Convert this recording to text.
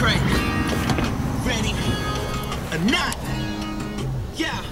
crank. Ready? I'm not. Yeah.